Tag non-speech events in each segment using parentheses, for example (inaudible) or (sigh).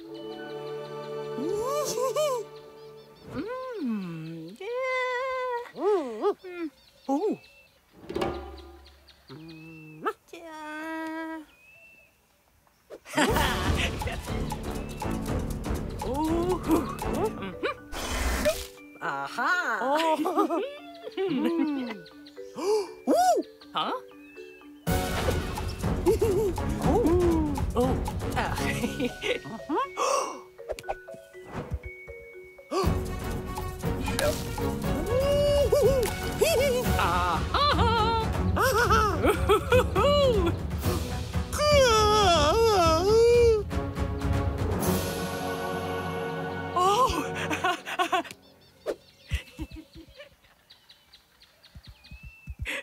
(laughs) Mm, yeah. Mm. (laughs) Oh. Yeah. Ooh. Mhm. Aha. Oh. Huh? Oh. Oh. Ah.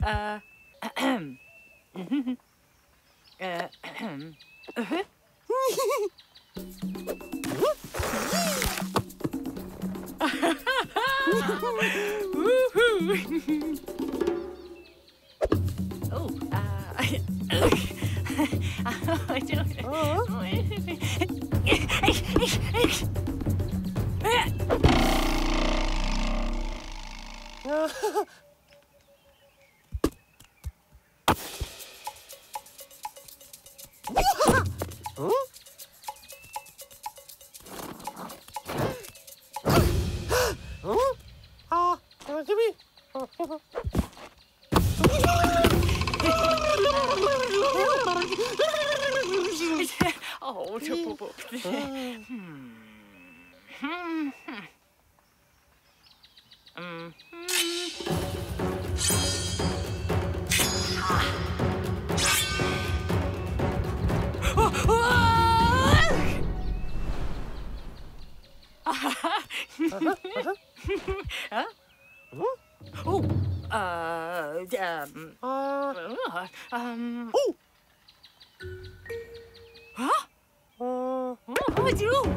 Oh, uh, I don't. Ah, 不 (laughs) 哦这不不嗯 um, uh, um, oh. huh? Ah, Oh, what'd you?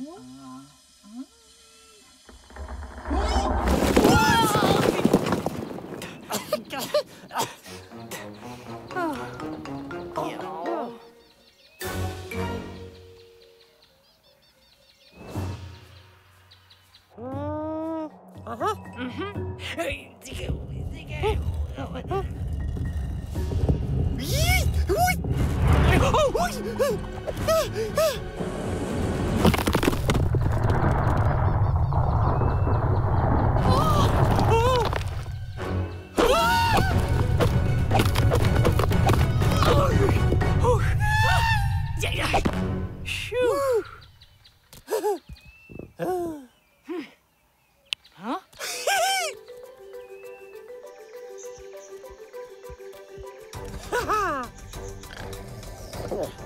Oh, (laughs)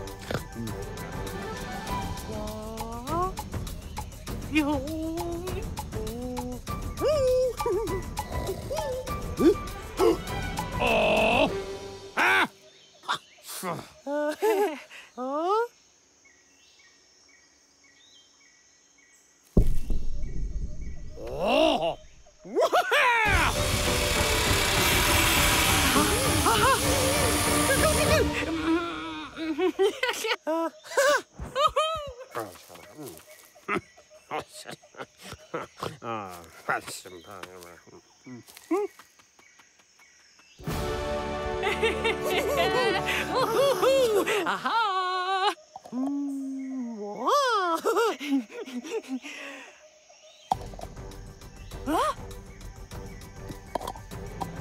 oh! (laughs) Ah! (laughs) oh! Aha! Whoa! huh?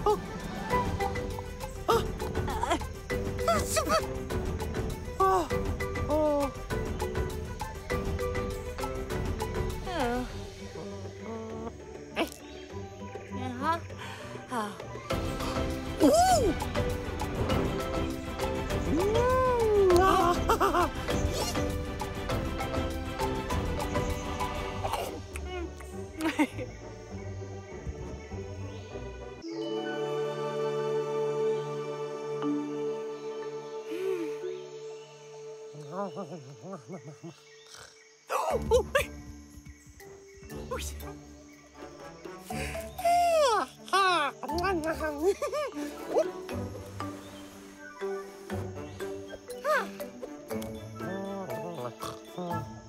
Oh! Oh! Uh, uh, uh, (laughs) Oh,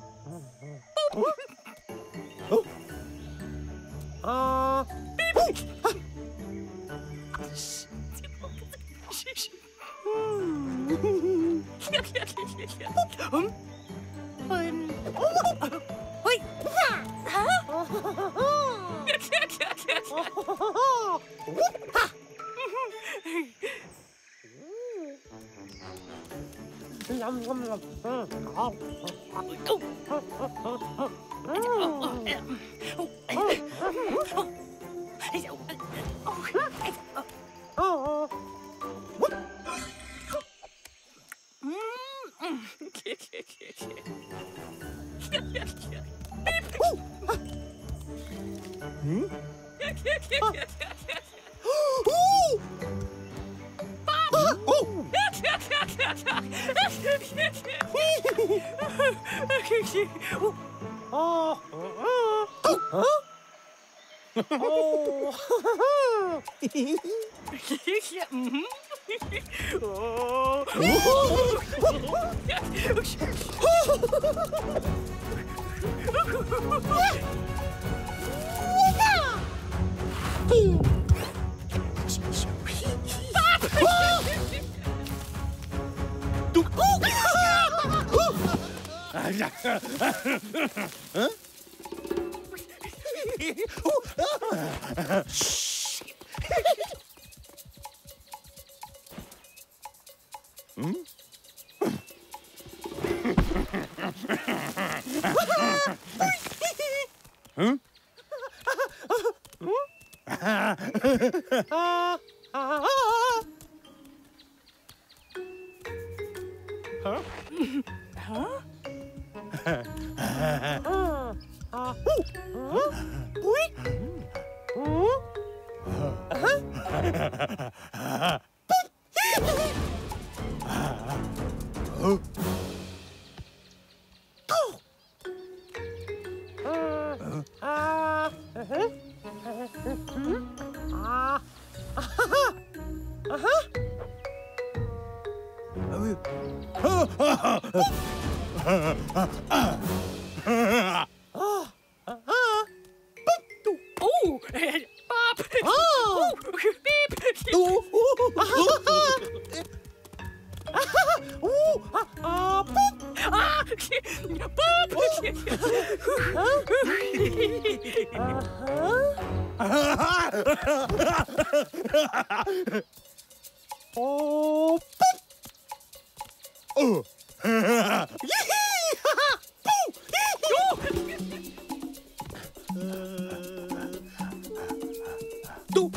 음? Oh, oh, huh? Oh, ah, ah, ah. Huh? Huh? Ah, ah, huh? Huh? Ah, ah, uh-huh. Hmm? Ah, aha, aha. Ah, aha. Oh, Bob. Oh. Beep. Ooh, ooh, ah, ooh, ah, ah, boop. Ah, Uh-huh. Oh, 또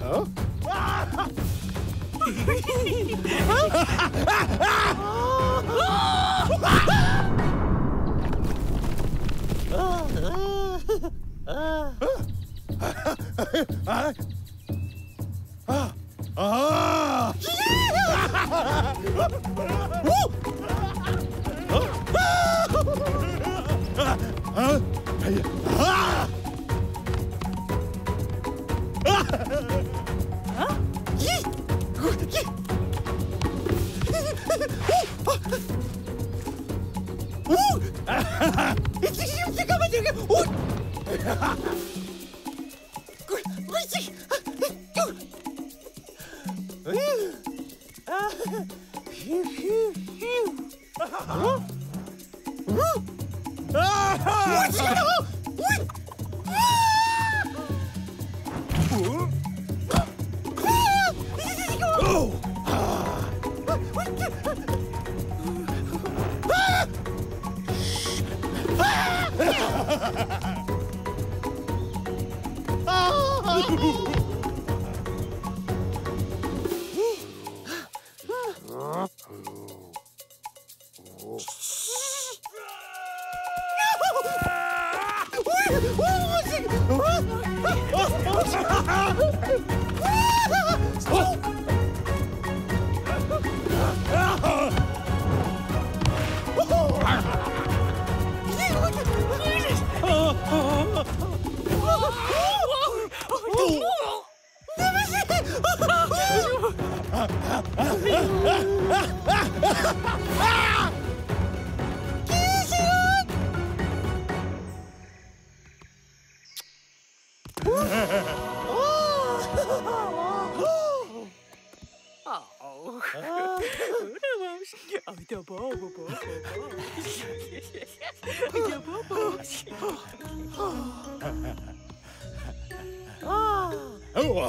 어? Woo! しいあっ 아 오!